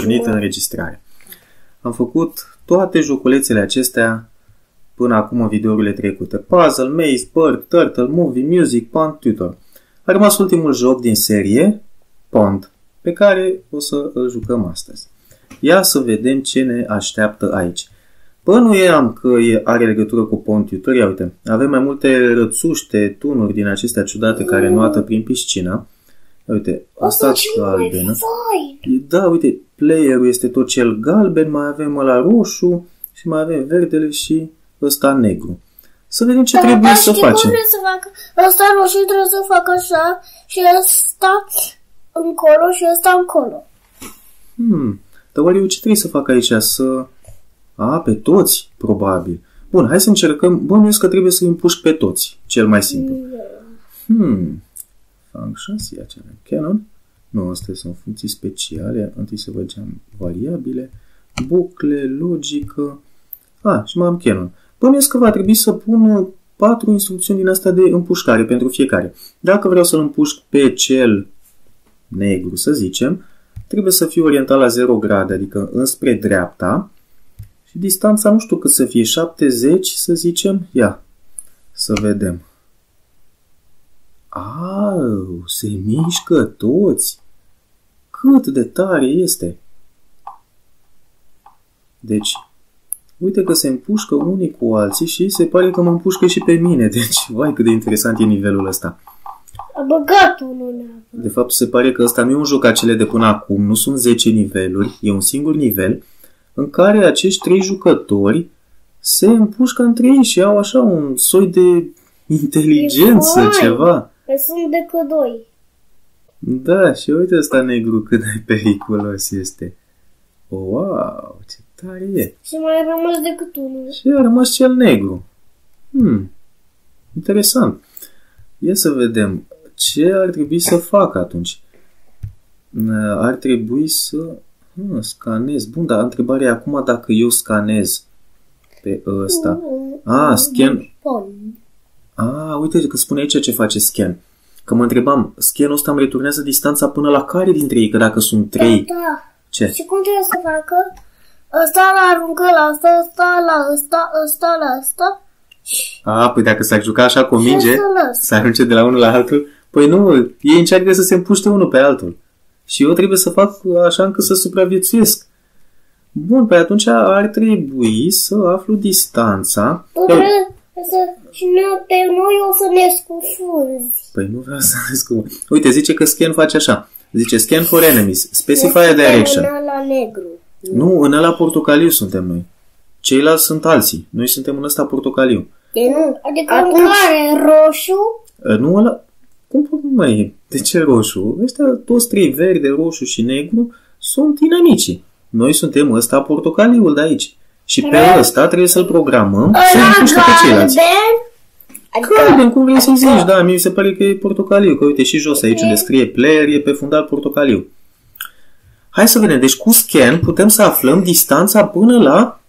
pornit înregistrarea. Am făcut toate joculețele acestea până acum în videourile trecute. Puzzle, Maze, Bird, Turtle, Movie, Music, Pond, Tutor. A rămas ultimul joc din serie, Pond, pe care o să îl jucăm astăzi. Ia să vedem ce ne așteaptă aici. Bănuiam că e, are legătură cu Pond Tutor. Ia uite, avem mai multe rățuște, tunuri din acestea ciudate care nuată prin piscină. Uite, asta galbenă. Da, uite, playerul este tot cel galben, mai avem la roșu și mai avem verdele și ăsta negru. Să vedem ce Dar trebuie da, să știi cum facem. trebuie să facă? Ăsta roșu trebuie să facă așa și ăsta încolo și ăsta încolo. Hmm, dar oare eu ce trebuie să fac aici? Să... A, pe toți, probabil. Bun, hai să încercăm. Bănuiesc că trebuie să îi împușc pe toți, cel mai simplu. Hmm. Functions, ia ce avem. Canon. Nu, astea sunt funcții speciale. Întâi să vedem variabile, bucle, logică. A, și mai am canon. Bănuiesc că va trebui să pun uh, patru instrucțiuni din astea de împușcare pentru fiecare. Dacă vreau să-l împușc pe cel negru, să zicem, trebuie să fie orientat la 0 grade, adică înspre dreapta. Și distanța, nu știu cât să fie, 70, să zicem. Ia, să vedem. Au, se mișcă toți. Cât de tare este. Deci, uite că se împușcă unii cu alții și se pare că mă împușcă și pe mine. Deci, vai cât de interesant e nivelul ăsta. A băgat unul în apă. De fapt, se pare că ăsta nu e un joc ca cele de până acum, nu sunt 10 niveluri, e un singur nivel în care acești trei jucători se împușcă între ei și au așa un soi de inteligență, E fain. ceva. Că sunt decât doi. Da, și uite ăsta negru cât de periculos este. Wow, ce tare e. Și mai a rămas decât unul. Și a rămas cel negru. Hmm, interesant. Ia să vedem ce ar trebui să fac atunci. Uh, Ar trebui să hmm, scanez. Bun, dar întrebarea e acum dacă eu scanez pe ăsta. Ah, scan. Pon. Ah, uite că spune aici ce face scan. Că mă întrebam, scanul ăsta îmi returnează distanța până la care dintre ei? Că dacă sunt trei, Da. ce? Și cum trebuie să facă? Ăsta la aruncă la asta, ăsta la ăsta, ăsta la ăsta. Și A, păi dacă s-ar juca așa cu o minge, să las. să arunce de la unul la altul, păi nu, ei încearcă să se împuște unul pe altul. Și eu trebuie să fac așa încât să supraviețuiesc. Bun, păi atunci ar trebui să aflu distanța. Tu Ia, trebuie să... Și noi, pe noi o să ne scufunzi. Păi nu vreau să vezi cum. Uite, zice că scan face așa. Zice scan for enemies, specify a Suntem direction. în la negru. Nu, în ăla portocaliu suntem noi. Ceilalți sunt alții. Noi suntem în ăsta portocaliu. De nu. Adică în care roșu Ă, Nu ăla... Cum pot mai e? De ce roșu? Ăștia toți trei, verde, roșu și negru, sunt inamicii. Noi suntem ăsta portocaliul de aici. Și pe ăsta trebuie să-l programăm să ăla împuște pe ceilalți. galben. Adică Galben, cum vrei să zici, da, mi se pare că e portocaliu, că uite și jos aici unde scrie player e pe fundal portocaliu. Hai să vedem, deci cu scan putem să aflăm distanța până la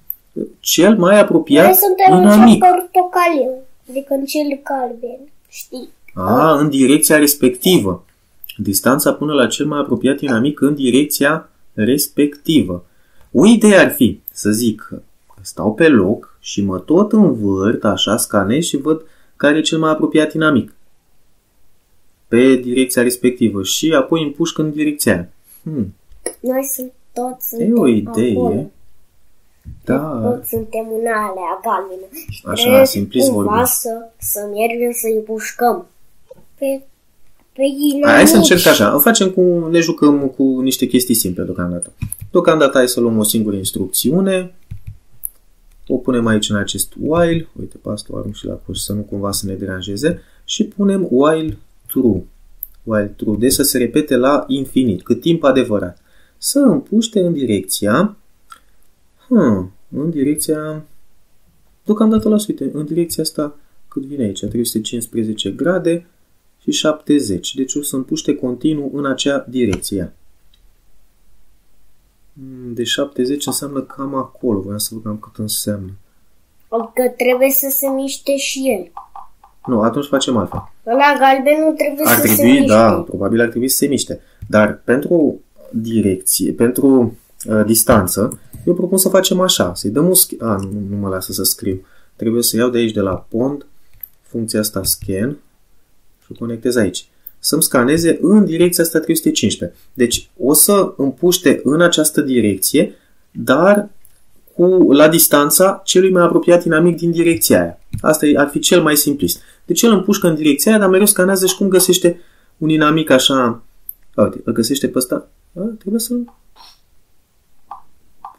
cel mai noi apropiat suntem în inamic. cel portocaliu. Adică în cel galben. Știi? A, în direcția respectivă. Distanța până la cel mai apropiat inamic în direcția respectivă. O idee ar fi să zic că stau pe loc și mă tot învârt, așa scanez și văd care e cel mai apropiat inamic pe direcția respectivă și apoi împușc în direcția aia. Hmm, Noi sunt toți e suntem o idee. acolo. Da, Toți suntem în alea galbene. Și Așa, trebuie simplist cumva vorbim. să, să mergem să împușcăm. Pe, pe inamici. Hai să încerc așa. O facem cu, ne jucăm cu niște chestii simple deocamdată. Deocamdată hai să luăm o singură instrucțiune. O punem aici în acest while. Uite, pe asta o arunc și la coș să nu cumva să ne deranjeze. Și punem while true. While true. Deci să se repete la infinit. Cât timp adevărat. Să împuște în direcția hmm, în direcția deocamdată las, uite, în direcția asta cât vine aici, 315 grade și 70. Deci o să împuște continuu în acea direcție. Mm, De 70 înseamnă cam acolo. Vreau să văd cam cât înseamnă. Adică trebuie să se miște și el. Nu, atunci facem altfel. Ăla galben nu trebuie Ar să se trebui, miște. da, probabil ar trebui să se miște. Dar pentru direcție, pentru uh, distanță, eu propun să facem așa, să-i dăm un... Sch- a, nu, nu mă lasă să scriu. Trebuie să iau de aici, de la pond, funcția asta scan și o conectez aici. Să-mi scaneze în direcția asta 315. Deci o să împuște în această direcție, dar cu, la distanța celui mai apropiat inamic din direcția aia. Asta ar fi cel mai simplist. Deci el împușcă în direcția aia, dar mereu scanează și cum găsește un inamic așa... Uite, îl găsește pe ăsta. A, trebuie să-l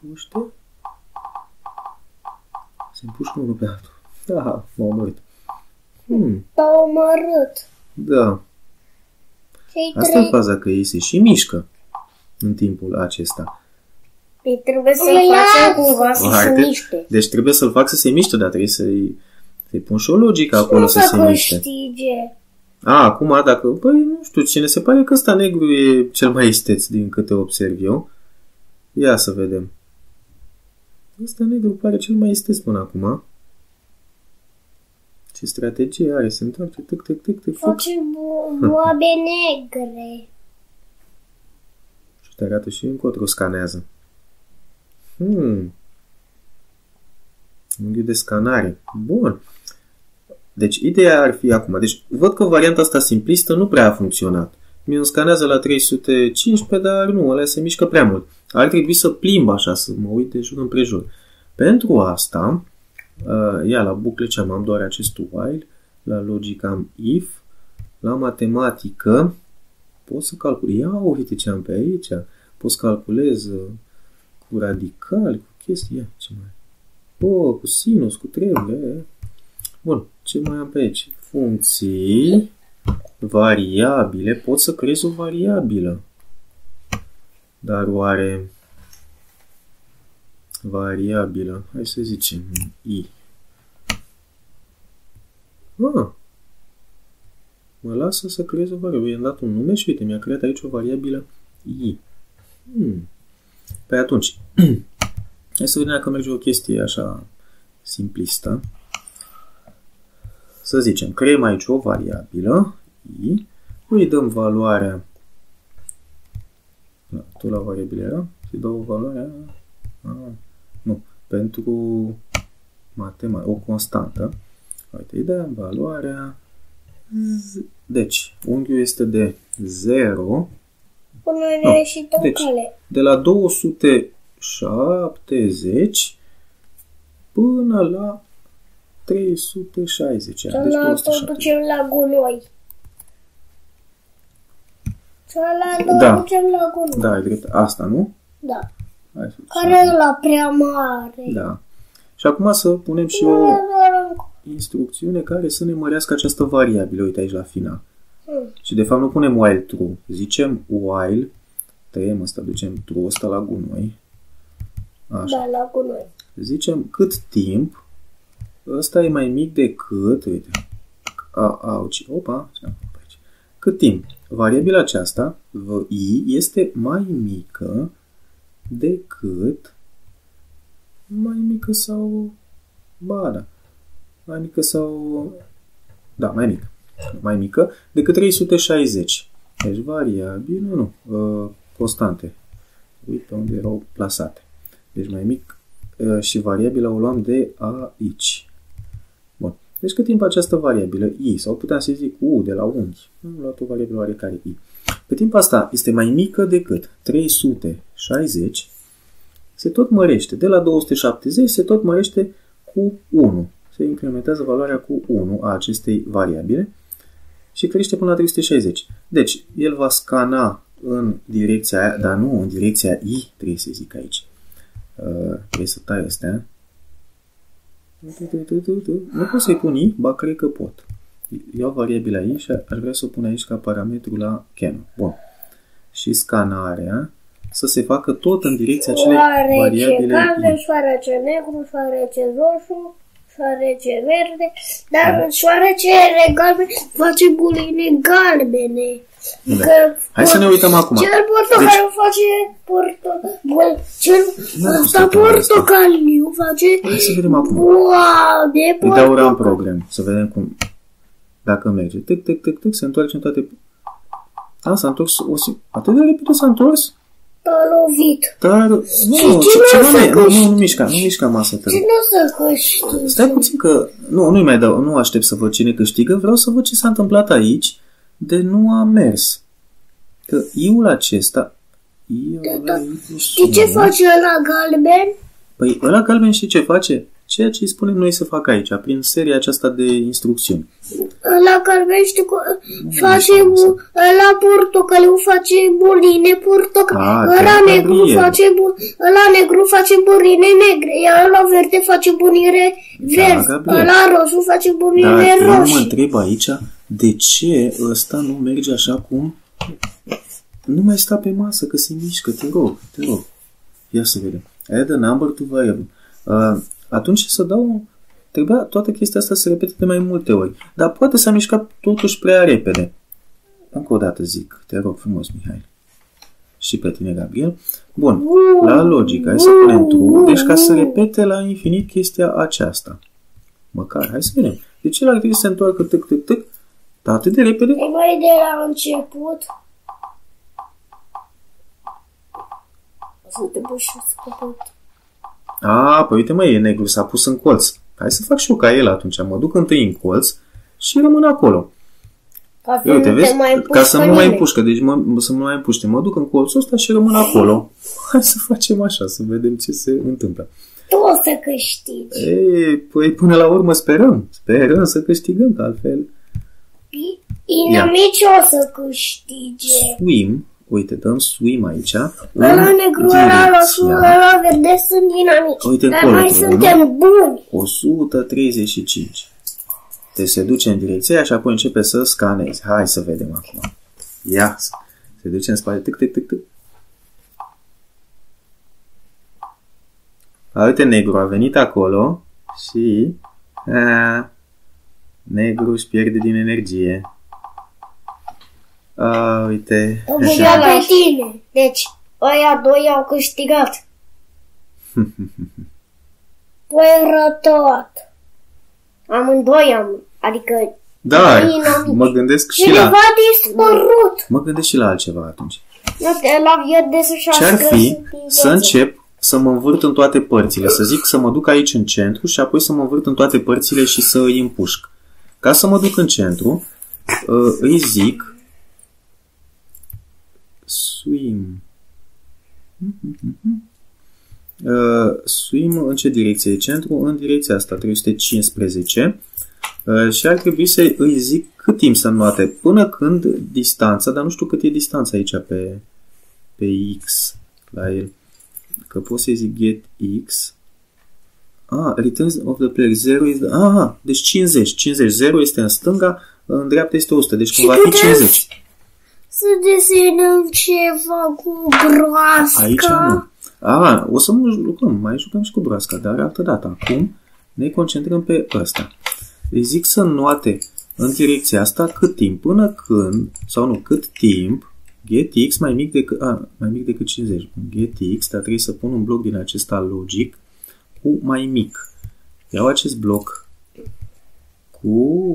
puște. Se împușcă unul pe altul. Da, m-a omorât. Hmm, S-a omorât. da. Cei Asta e trei... faza că ei se și mișcă în timpul acesta. Păi trebuie să-i Îi facem cumva să se Foarte. miște. Deci trebuie să-l fac să se miște, dar trebuie să-i, să-i pun și o logică acolo Nu să să se miște. câștige. A, acum dacă... Păi, nu știu, cine se pare că ăsta negru e cel mai isteț din câte observ eu. Ia să vedem. Ăsta negru pare cel mai isteț până acum. Ce strategie are? Se întoarce, tic, tic, tic, tic, tic. Face bu- boabe negre. Și te arată și încotro scanează. Hmm. Unghiul de scanare. Bun. Deci, ideea ar fi acum. Deci, văd că varianta asta simplistă nu prea a funcționat. Mi îmi scanează la 315, dar nu, ăla se mișcă prea mult. Ar trebui să plimb așa, să mă uit de jur împrejur. Pentru asta, uh, ia la bucle ce am, am doar acest while, la logic am if, la matematică pot să calculez. Ia uite ce am pe aici. Pot să calculez uh, cu radicali, cu chestii. Ia, ce mai Oh, cu sinus, cu triunghi. Bun, ce mai am pe aici? Funcții, variabile. Pot să creez o variabilă. Dar oare variabilă, hai să zicem i. Ah, mă lasă să creez o variabilă. I-am dat un nume și uite, mi-a creat aici o variabilă i. Hmm. Păi atunci, hai să vedem dacă merge o chestie așa simplistă. Să zicem, creăm aici o variabilă i, îi dăm valoarea da, tot la variabile era, să dau valoarea a, nu, pentru matematică, o constantă. Uite, îi dăm valoarea z- deci, unghiul este de 0 Până ne Nu. no. și Deci. cale. de la 270 până la 360. Deci Cealaltă o 270. ducem la gunoi. Cealaltă Da. o ducem la gunoi. Da, e drept. Asta, nu? Da. Hai să Care e la prea mare? Da. Și acum să punem și Nu, o doar în- instrucțiune care să ne mărească această variabilă. Uite aici la final. Hmm. Și de fapt nu punem while true. Zicem while, tăiem ăsta, ducem true ăsta la gunoi. Așa. Da, la gunoi. Zicem cât timp ăsta e mai mic decât, uite, a, auci, opa, ce am făcut aici. Cât timp variabila aceasta, v- i, este mai mică decât mai mică sau ba da, mai mică sau da, mai mică mai mică decât 360 deci variabilă, nu, uh, constante. Uite unde erau plasate. Deci mai mic uh, și variabila o luam de aici. Bun. Deci cât timp această variabilă i, sau puteam să zic u de la unghi, am luat o variabilă oarecare i. Pe timp asta este mai mică decât 360, se tot mărește. De la 270 se tot mărește cu 1. Se incrementează valoarea cu 1 a acestei variabile și crește până la 360. Deci, el va scana în direcția aia, dar nu în direcția i, trebuie să zic aici. Uh, trebuie să tai astea. Nu pot să-i pun i, ba cred că pot. Iau variabila i și aș vrea să o pun aici ca parametru la Canon. Bun. Și scanarea să se facă tot în direcția acelei Șoarece variabile galben, i. șoarece negru, șoarece roșu, șoarece verde, dar șoarece galben face buline galbene. Da. Că Hai să ne uităm acum. Cel portocaliu face porto... Bun, cel Nu, ăsta asta portocaliu face Hai să vedem acum. boabe Îi dau run portocaliu. program, să vedem cum, dacă merge. Tic, tic, tic, tic, se întoarce în toate... A, s-a întors o si... Atât de repede s-a întors? T-a lovit. Dar, nu, cine ceva să nu, e- nu, câștige? nu, nu mișca, nu mișca masa, te rog. Cine să câștige? Stai puțin că, nu, nu-i mai dau, nu aștept să văd cine câștigă, vreau să văd ce s-a întâmplat aici, de nu a mers. Că iul acesta, iul Da, aici, Știi ce face la galben? Păi ăla galben știi ce face? Ceea ce îi spunem noi să facă aici, prin seria aceasta de instrucțiuni. La galben știi că face bu- la portocaliu face burine portocaliu. Ah, Ăla chiar negru Gabriel. face bu- ăla negru face burine negre, iar ăla verde face bunire verzi. Gabriel. ăla roșu face Dar bunire eu mă roșii. întreb aici de ce ăsta nu merge așa cum nu mai sta pe masă, că se mișcă, te rog, te rog. Ia să vedem. Add a number to variable. Uh, atunci să dau... Trebuia toată chestia asta să se repete de mai multe ori. Dar poate s-a mișcat totuși prea repede. Încă o dată zic, te rog frumos, Mihail. Și pe tine, Gabriel. Bun, la logică, hai să punem true. Deci ca să repete la infinit chestia aceasta. Măcar, hai să vedem. De ce ar trebui să se întoarcă tâc, tâc, tâc? Dar atât de repede? E mai de la început. O să te pui și scăpăt. A, păi uite mă, e negru, s-a pus în colț. Hai să fac și eu ca el atunci. Mă duc întâi în colț și rămân acolo. Ca să Ia uite, nu vezi? te mai Ca să nu mai nimeni. împușcă, deci mă, să nu mai împuște. Mă duc în colțul ăsta și rămân acolo. Hai să facem așa, să vedem ce se întâmplă. Tu o să câștigi. Ei, păi până la urmă sperăm. Sperăm să câștigăm, că altfel... Inamici o să câștige. Swim, uite, dăm swim aici. Ăla negru, ăla roșu, ăla verde sunt dinamici. Uite Dar încolo, noi tu, suntem buni. 135. Deci se duce în direcția aia și apoi începe să scanezi. Hai să vedem acum. Ia, se duce în spate. Tic, tic, tic, tic. A, uite, negru a venit acolo și... A, negru își pierde din energie. A, uite. Așa pe tine. Deci, ăia doi au câștigat. Tu ai rătat. Amândoi am, adică Da, Inamici. mă gândesc și cineva la... a dispărut. Mă gândesc și la altceva atunci. Nu te la viet de să-și Ce-ar fi găsit să viața. încep să mă învârt în toate părțile, să zic să mă duc aici în centru și apoi să mă învârt în toate părțile și să îi împușc. Ca să mă duc în centru, uh, îi zic swim. Uh, swim în ce direcție e centru? În direcția asta, 315. Uh, și ar trebui să îi zic cât timp să înnoate, până când distanța, dar nu știu cât e distanța aici pe, pe X la el. Că pot să-i zic get X. Ah, returns of the player 0 is the... Aha, deci 50. 50. 0 este în stânga, în dreapta este 100. Deci cum va fi putem 50. Să desenăm ceva cu broasca. Aici nu. A, o să nu jucăm, mai jucăm și cu broasca, dar altă dată. Acum ne concentrăm pe ăsta. Îi zic să noate în direcția asta cât timp, până când, sau nu, cât timp, get x mai mic decât, a, mai mic decât 50. Get x, dar trebuie să pun un bloc din acesta logic cu mai mic. Iau acest bloc cu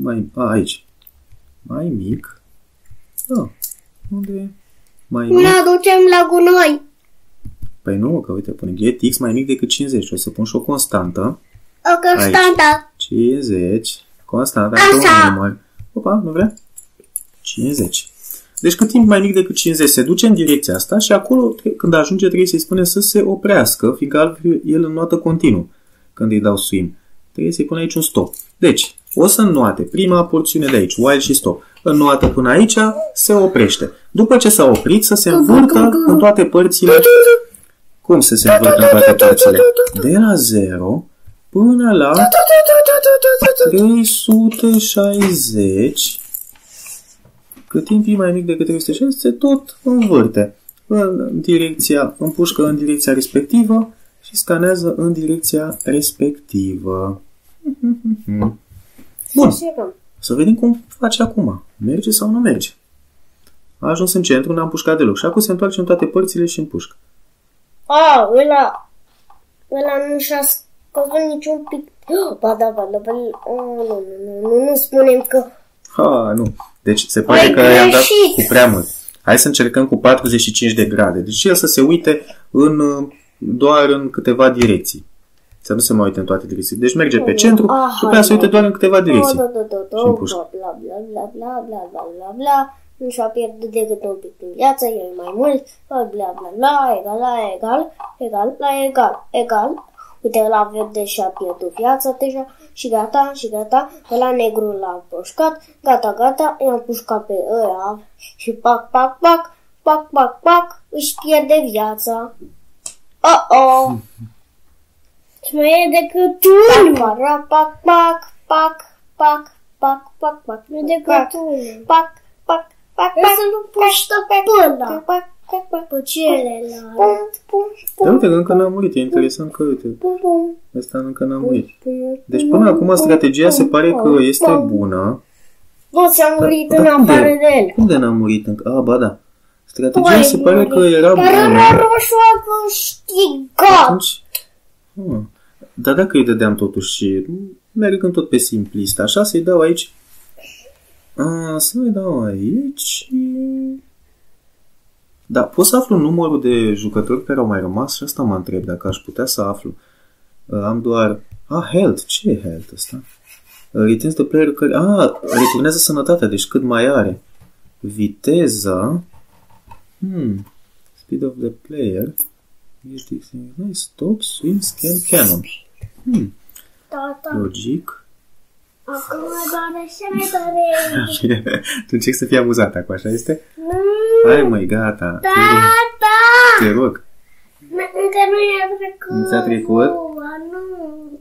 mai, a, aici, mai mic. Da, unde e? Mai Ne mic. aducem la gunoi. Păi nu, că uite, pune get x mai mic decât 50 o să pun și o constantă. O constantă. 50, constantă, Așa. așa. un număr. Opa, nu vrea? 50. Deci cât timp mai mic decât 50 se duce în direcția asta și acolo, tre- când ajunge, trebuie să-i spunem să se oprească, fiindcă altfel el înnoată continuu când îi dau swim. Trebuie să-i pun aici un stop. Deci, o să înnoate prima porțiune de aici, while și stop. Înnoată până aici, se oprește. După ce s-a oprit, să se învârtă în toate părțile. Cum să se învârtă în toate părțile? De la 0 până la 360 cât timp e mai mic decât 360 se tot învârte în direcția, împușcă în direcția respectivă și scanează în direcția respectivă. Bun, să vedem cum face acum. Merge sau nu merge? A ajuns în centru, n-a împușcat deloc și acum se întoarce în toate părțile și împușcă. A, ăla... Ăla nu și-a scăzut niciun pic. Ba da, ba da, ba da. Oh, nu, nu, nu, nu, nu spunem că... Ha, nu. Deci se pare Ai că i-am dat greșit. cu prea mult. Hai să încercăm cu 45 de grade. Deci el să se uite în, uh, doar în câteva direcții. Să nu se mai uite în toate direcții. Deci merge pe centru Ah, și după aia se uite doar în câteva direcții. Da, da, da, da, Și împușcă. bla, bla, bla, bla, bla, bla, bla, bla, bla. Nu și-a pierdut decât un pic din viață, el mai mult, bla, bla, bla, bla, egal la egal, egal la egal, egal. Uite, la verde și-a pierdut viața deja și gata, și gata, la negru l-a pușcat, gata, gata, i-am pușcat pe ăla și pac, pac, pac, pac, pac, pac, își pierde viața. Oh-oh! Și mai e decât unul. Pac, pac, pac, pac, pac, pac, pac, pac, nu e decât unul. Pac, pac, pac, pac, să nu puștă pe ăla. Pac, pac, pac, pe celălalt. Pum, pum, Dar uite că încă n-a murit. E interesant că, uite, pum, pum, ăsta încă n-a murit. pum. Deci până acum strategia se pare că este bună. Nu ți-a murit Dar în cum de- afară de el. Cum de n-a murit încă? A, ba da. Strategia Păi, se pare că era Dar era bună. roșu a câștigat. Atunci, ah, dar dacă îi dădeam totuși și mergând tot pe simplist, așa să-i dau aici, a, să-i dau aici, da, pot să aflu numărul de jucători care au mai rămas? Și asta mă întreb dacă aș putea să aflu. Uh, Am doar, ah, health, ce e health ăsta? Uh, Retains the player care, ah, returnează sănătatea, deci cât mai are. Viteza, hmm, speed of the player, Stop, swim, scan, canon. Hmm, Tata, logic. acum doare și mai tare. tu încerci să fii amuzat acum, așa este? Nu, Hai măi, gata. Te rog, Tata! Te rog. Încă nu i-a trecut. Nu ți-a trecut? Nu.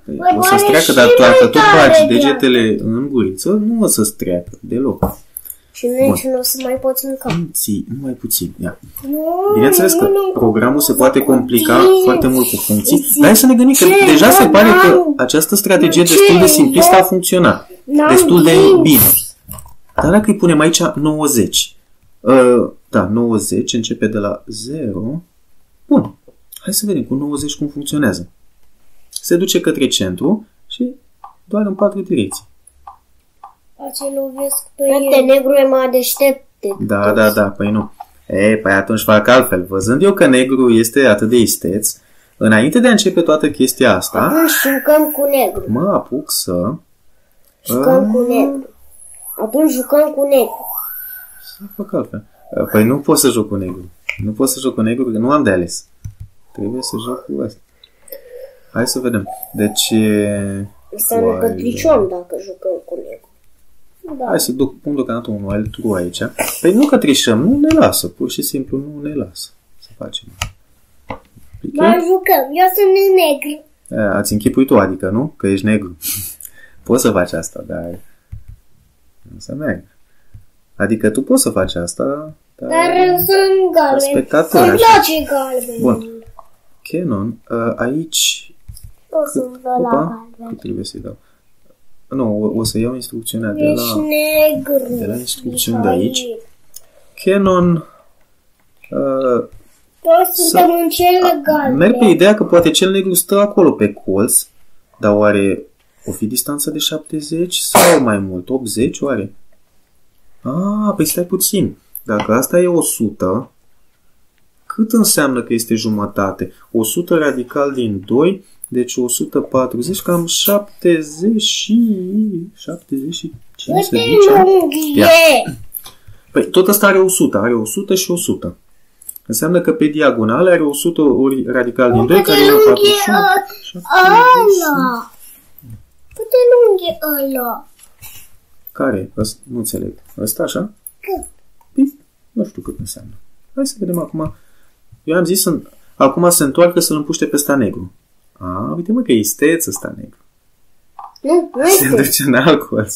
Păi, Mă O să doare treacă, și dar tu mai dacă tot tare bagi de degetele în guriță, nu o să-ți treacă deloc. Și nici nu o să mai poți mânca. Ții, numai puțin. Ia. Nu, Bineînțeles că nu, nu, programul se nu, poate nu, complica nu, foarte mult cu funcții, Ții. dar hai să ne gândim că Ce? deja se Nu, pare că n-am. această strategie Nu, destul de ce? simplistă a Eu- funcționat. N-am Destul de timp. bine. Dar dacă îi punem aici 90, uh, da, 90 începe de la 0, bun, hai să vedem cu 90 cum funcționează. Se duce către centru și doar în patru direcții. Ce lovesc pe el. negru e mai deștept. Da, da, da, păi nu. E, păi atunci fac altfel. Văzând eu că negru este atât de isteț, înainte de a începe toată chestia asta, Atunci jucăm cu negru. mă apuc să... Jucăm cu negru. Atunci jucăm cu negru. Să fac altfel. Păi nu pot să joc cu negru. Nu pot să joc cu negru, că nu am de ales. Trebuie să joc cu asta. Hai să vedem. Deci... e- Înseamnă că Oare. triciom dacă jucăm cu negru. Da. Hai să duc, pun deocamdată un alt true aici. Păi nu că trișăm, nu ne lasă. Pur și simplu nu ne lasă să facem. Mai jucăm. Eu sunt negru. E, Ați închipui tu, adică, nu? Că ești negru. Poți să faci asta, dar nu să meargă. Adică tu poți să faci asta, dar... Dar sunt galben. spectator, Îmi așa. place galben. Bun. Canon, uh, aici... Eu sunt de la Opa, galben. cât trebuie să-i dau? Nu, o, o să iau instrucțiunea de Ești la negru. de la instrucțiuni de Mihai. aici. Canon. Uh, Toți suntem în cele galben. merg pe ideea că poate cel negru stă acolo pe colț, dar oare o fi distanță de 70 sau mai mult? 80 oare? Ah, păi stai puțin. Dacă asta e 100, cât înseamnă că este jumătate? 100 radical din 2, deci 140, cam 70 și... 75 să Câte zicem. lung Ia. e? Păi tot ăsta are 100, are 100 și 100. Înseamnă că pe diagonale are 100 ori radical din 2, Câte care e lung e 41. ăla? Câte lung e ăla? Care? Ăsta, nu înțeleg. Ăsta așa? Cât? Păi, nu știu cât înseamnă. Hai să vedem acum. Eu am zis, să, acum se întoarcă să-l împuște pe ăsta negru. A, uite mă că e isteț ăsta negru. Nu, nu Se este. duce în alt colț.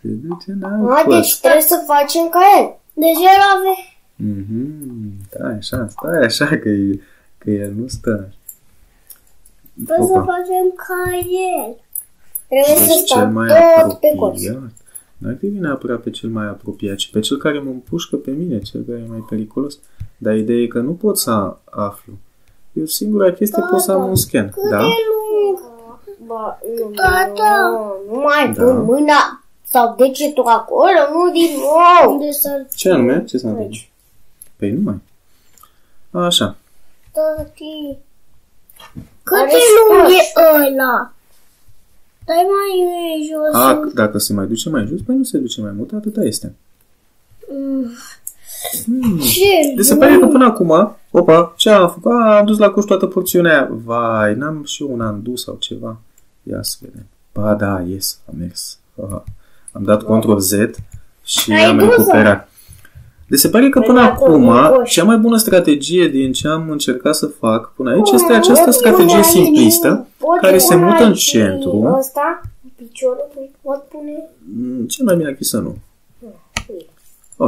Se duce în alt A, colț. deci trebuie să facem ca el. Deci el ave... Mhm, stai așa, stai așa, că, e, că el nu stă. Trebuie să Opa. facem ca el. Trebuie să Deci cel stăm mai tot pe colț. apropiat. Nu ar trebui neapărat pe cel mai apropiat, ci pe cel care mă împușcă pe mine, cel care e mai periculos. Dar ideea e că nu pot să aflu. Eu singura chestie pot să am un scan. Cât Da? de lung? Ba, nu, Tata. nu mai Da. pun mâna Sau degetul acolo, nu din nou. Unde să Ce anume? Ce să aici? Păi nu mai. Așa. tati? Cât Are de lung spațiu. e ăla? Dai mai jos. A, dacă se mai duce mai jos, păi nu se duce mai mult, atâta este. Ce? Deci se pare că până acum, opa, ce am făcut? A, am dus la coș toată porțiunea aia. Vai, n-am și eu un am dus sau ceva. Ia să vedem. Ba da, yes, a mers. Aha. Am dat Ctrl Z și Ai am dus-o? recuperat. Deci se pare că până Păi dat-o acum, în coș. cea mai bună strategie din ce am încercat să fac până aici este Oh, această pot strategie pune aici- simplistă, pot care se pune mută în aici centru. Ăsta, piciorul, pot pune... Mm, Cel mai bine ar fi să nu.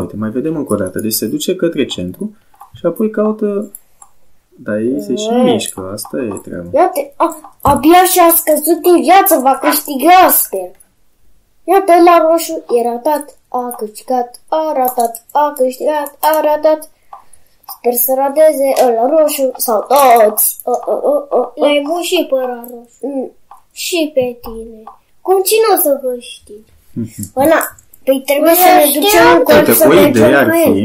Uite, mai vedem încă o dată. Deci se duce către centru și apoi caută... Dar ei se și mișcă, asta e treaba. Iată, a, abia și-a scăzut în viață, va câștiga, sper. Iată, la roșu e ratat, a câștigat, a ratat, a câștigat, a ratat. Sper să rateze ăla roșu sau toți. O, o, o, o, o. L-ai bun și pe ăla roșu. Mm, Și pe tine. Cum cine o să câștigi? Ăla, păi trebuie să ne Știu. ducem în colț Uite, să o mergem idee ar cu el. fi...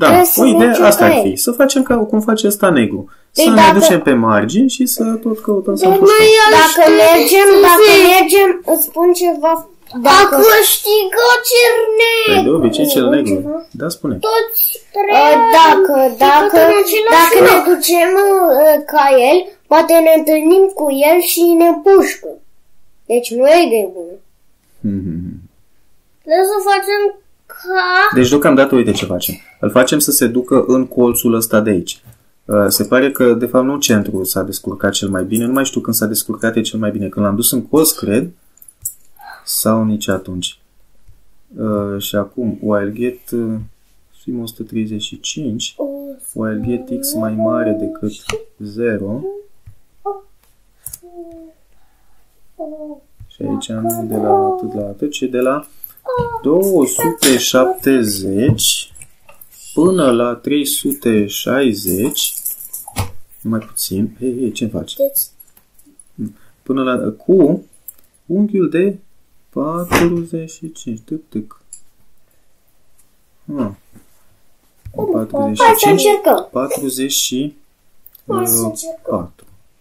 Da, Trebuie să o idee mergem asta cu ar el. fi. Să facem ca cum face ăsta negru. Să Păi ne dacă- ducem pe margini și să tot căutăm să Dar împușcăm. mai el Dacă știe mergem, să dacă se- mergem, îți spun ceva. A Dacă câștigat cel Păi de obicei cel Spune negru. ceva? Da, spune. toți Uh, trei. Dacă, dacă, tot în același dacă ne loc. ducem uh, ca el, poate ne întâlnim cu el și ne pușcă. Deci nu e de bună. Mhm. Trebuie să facem ca... Deci deocamdată uite ce facem. Îl facem să se ducă în colțul ăsta de aici. Uh, Se pare că, de fapt, nu centrul s-a descurcat cel mai bine. Nu mai știu când s-a descurcat e cel mai bine. Când l-am dus în colț, cred, sau nici atunci. Uh, și acum, while get uh, sim 135, while get x mai mare decât 0, și aici nu de la atât la atât, ci de la 270 până la 360, mai puțin, hei, hei, ce faci? Deci, Până la, cu unghiul de 45, tic, tic. Ah. Hai să 45, încercăm. 44. Hai să încercăm.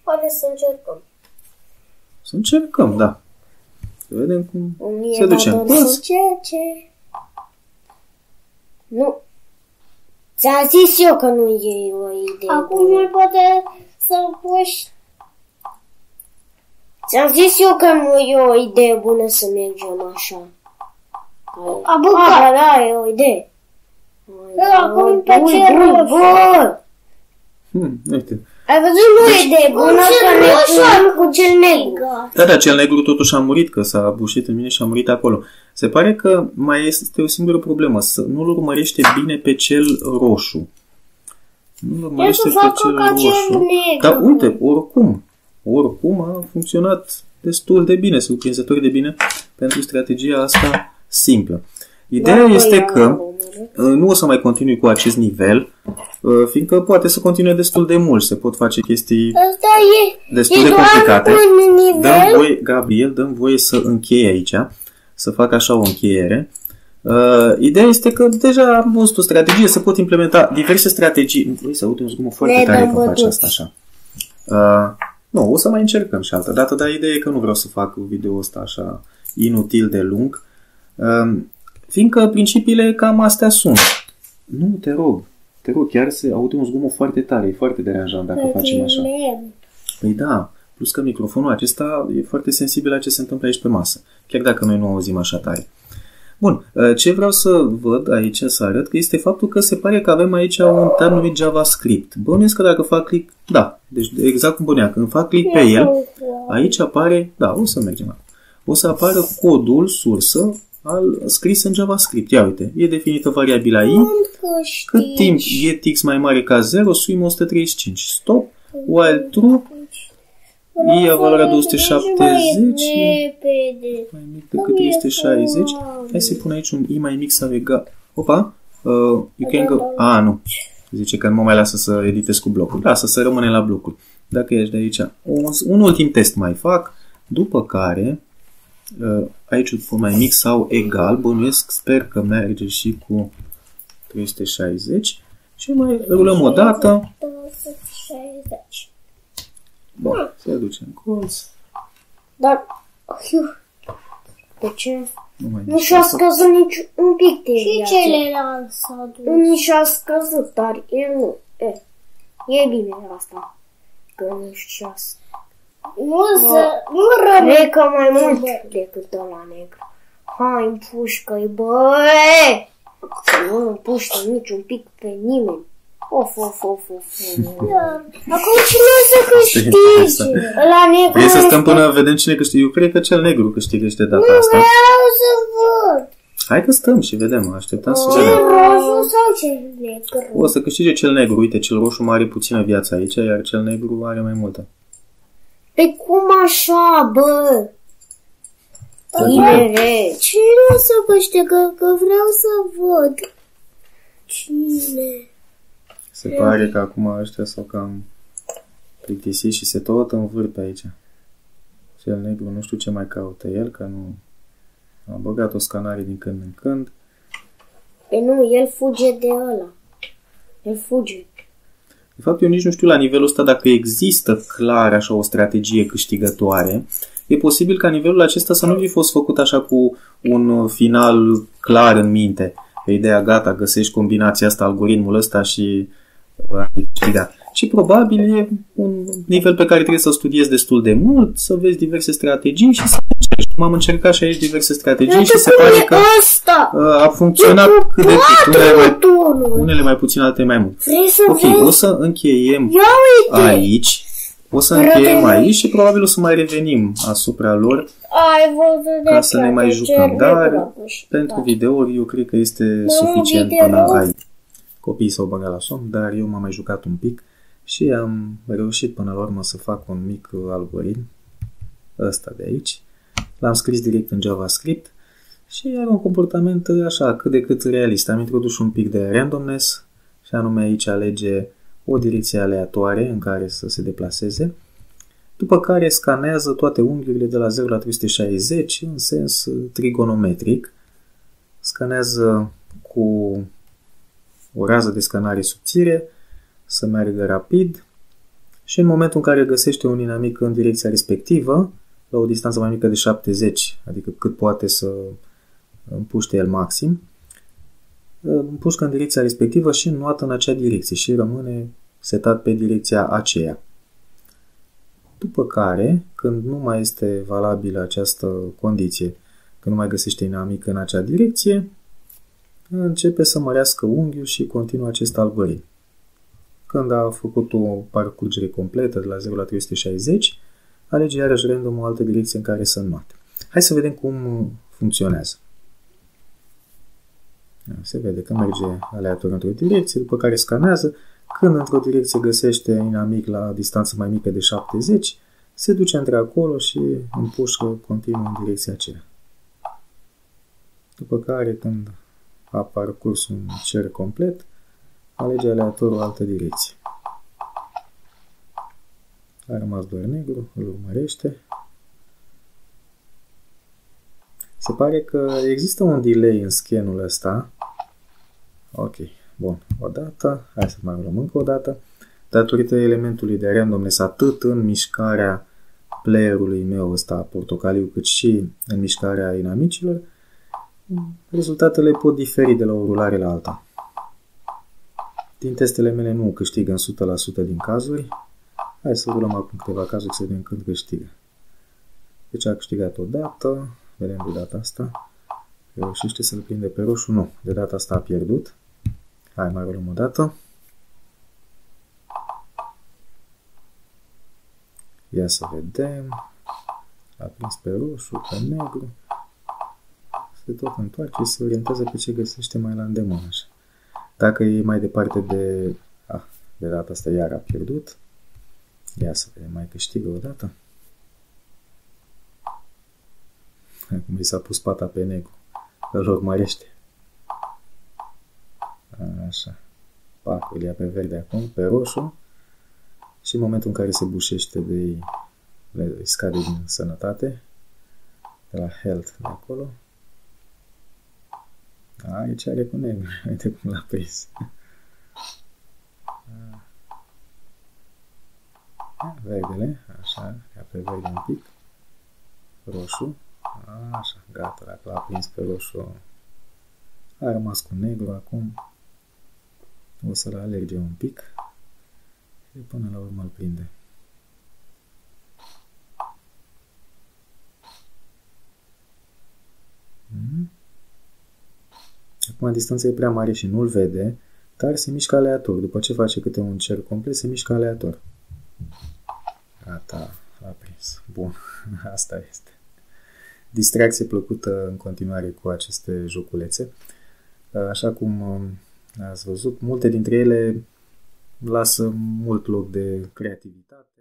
Hai să încercăm. Să încercăm, da. Să vedem cum O mie se duce în va dor colț. să încerce. Nu. Ți-am zis eu că nu e o idee acum bună. mai poate să puși... Ți-am zis eu că nu e o idee bună să mergem așa. A băgat. Ah, da, e o idee. Da, acum pe Bun, ce bun, roșu? bun. Hmm, uite. Ai văzut nu e idee bună cel că ne roșu punem cu cel negru. Da, da, cel negru totuși a murit, că s-a bușit în mine și a murit acolo. Se pare că mai este o singură problemă, să nu-l urmărește bine pe cel roșu. Nu-l El urmărește să pe facă cel ca cel roșu. negru. Dar uite, oricum, oricum a funcționat destul de bine, surprinzător de bine pentru strategia asta simplă. Ideea Doar este băia că omule. uh, nu o să mai continui cu acest nivel, uh, fiindcă poate să continue destul de mult, se pot face chestii Asta e... destul E de doar complicate. un nivel? Dăm voie, Gabriel, dăm voie să încheie aici, să fac așa o încheiere. Uh, ideea este că deja am văzut o strategie, se pot implementa diverse strategii. Vrei să aud un zgomot foarte Ne tare dăm când faci bătuți. asta așa. Uh, nu, o să mai încercăm și altă dată, dar ideea e că nu vreau să fac video ăsta așa inutil de lung, uh, fiindcă principiile cam astea sunt. Nu, te rog, te rog, chiar se aude un zgomot foarte tare, e foarte deranjant dacă facem așa. Păi da, plus că microfonul acesta e foarte sensibil la ce se întâmplă aici pe masă, chiar dacă noi nu auzim așa tare. Bun, uh, ce vreau să văd aici, să arăt, că este faptul că se pare că avem aici un tab numit JavaScript. Bănuiesc că dacă fac click, da, deci exact cum bănea, când fac click pe el, aici apare, da, o să mergem acum, o să apară codul sursă al scris în JavaScript. Ia uite, e definită variabila i, cât timp getx mai mare ca 0, swim 135, stop, while true, i a valoarea 270, Repede. mai mic decât 360. Hai să pun aici un i mai mic sau egal. Opa, uh, you can go... A, nu. Zice că nu mă mai lasă să editez cu blocul. Lasă să rămâne la blocul. Dacă ești de aici. Un, un ultim test mai fac, după care uh, aici un fost mai mic sau egal, bănuiesc, sper că merge și cu 360 și mai rulăm o dată. 260. Bun, se duce în colț. Dar, hiu, de ce? Nu mai Nu și-a scăzut nici un pic de Și viață. celălalt s-a dus. Unii și-a scăzut, dar el nu. E, e bine asta. Că nu și-a scăzut. Nu să, nu rămâne. Cred că mai mult decât ăla negru. Hai în pușcă-i, băi! Să nu împuște niciun pic pe nimeni. Of, of, of, of. Acum cine o să câștige? Ăla negru Vrei să este- stăm până vedem cine câștigă? Eu cred că cel negru câștigă și de data asta. Vreau să văd. Hai că stăm și vedem, așteptăm să Cel vedem. roșu sau cel negru? O să câștige cel negru. Uite, cel roșu mai are puțină viață aici, iar cel negru are mai multă. Pe cum așa, bă? Da, Tinere! Cine o să câștigă? Că vreau să văd. Cine? Se pare că acum ăștia s-au cam plictisit și se tot învârt pe aici. Cel negru nu știu ce mai caută el, că nu... Am băgat o scanare din când în când. Pe nu, el fuge de ăla. El fuge. De fapt, eu nici nu știu la nivelul ăsta dacă există clar așa o strategie câștigătoare. E posibil ca nivelul acesta să nu fi fost făcut așa cu un final clar în minte. Pe ideea, gata, găsești combinația asta, algoritmul ăsta și uh, ai câștigat. Și probabil e un nivel pe care trebuie să studiezi destul de mult, să vezi diverse strategii și să încerci. Cum am încercat și aici diverse strategii și se pare că Ăsta! uh, a funcționat cât de cât. Unele mai, Tunul. unele mai puțin, altele mai mult. Vrei să Ok, vezi? o să încheiem Ia uite! aici. O să încheiem aici și probabil o să mai revenim asupra lor Ai văzut de ca să ne mai ce jucăm. negru Dar a câștigat. pentru video eu cred că este Nu, suficient video până nu. aici. Copiii s-au băgat la somn, dar eu m-am mai jucat un pic și am reușit până la urmă să fac un mic algoritm ăsta de aici. L-am scris direct în JavaScript și are un comportament așa cât de cât realist. Am introdus un pic de randomness și anume aici alege o direcție aleatoare în care să se deplaseze, după care scanează toate unghiurile de la 0 la 360 în sens trigonometric, scanează cu o rază de scanare subțire, să meargă rapid și în momentul în care găsește un inamic în direcția respectivă, la o distanță mai mică de 70, adică cât poate să împuște el maxim, împușcă în direcția respectivă și înnoată în acea direcție și rămâne setat pe direcția aceea. După care, când nu mai este valabilă această condiție, când nu mai găsește inamic în acea direcție, începe să mărească unghiul și continuă acest algoritm. Când a făcut o parcurgere completă de la 0 la 360, alege iarăși random o altă direcție în care să înnoate. Hai să vedem cum funcționează. Se vede că merge aleator într-o direcție, după care scanează. Când într-o direcție găsește inamic la distanță mai mică de 70, se duce între acolo și împușcă continuu în direcția aceea. După care, când a parcurs un cer complet, alege aleator o altă direcție. A rămas doar negru, îl urmărește. Se pare că există un delay în scanul ăsta. Ok, bun, o dată, hai să mai luăm încă o dată. Datorită elementului de randomness atât în mișcarea playerului meu ăsta portocaliu, cât și în mișcarea inamicilor, rezultatele pot diferi de la o rulare la alta. Din testele mele nu câștigă în 100% din cazuri. Hai să rulăm acum câteva cazuri să vedem când câștigă. Deci a câștigat o dată, vedem de data asta. Reușește să-l prinde pe roșu? Nu, de data asta a pierdut. Hai, mai rulăm o dată. Ia să vedem. A prins pe roșu, pe negru. Se tot întoarce și se orientează pe ce găsește mai la îndemână. Așa. Dacă e mai departe de... Ah, de data asta iar a pierdut. Ia să vedem, mai câștigă o dată. Acum i s-a pus pata pe negru. Îl urmărește. Așa. Pac, îl ia pe verde acum, pe roșu. Și în momentul în care se bușește de ei, le scade din sănătate. de la health de acolo. A, aici are cu negru. Uite cum l-a prins. Verdele, așa, ia pe verde un pic. Roșu. Așa, gata, dacă l-a prins pe roșu, a rămas cu negru acum. O să-l alerge un pic și până la urmă îl prinde. Hmm? Acum distanța e prea mare și nu-l vede, dar se mișcă aleator. După ce face câte un cer complet, se mișcă aleator. Gata, a prins. Bun, asta este. Distracție plăcută în continuare cu aceste joculețe. Așa cum um, ați văzut, multe dintre ele lasă mult loc de creativitate.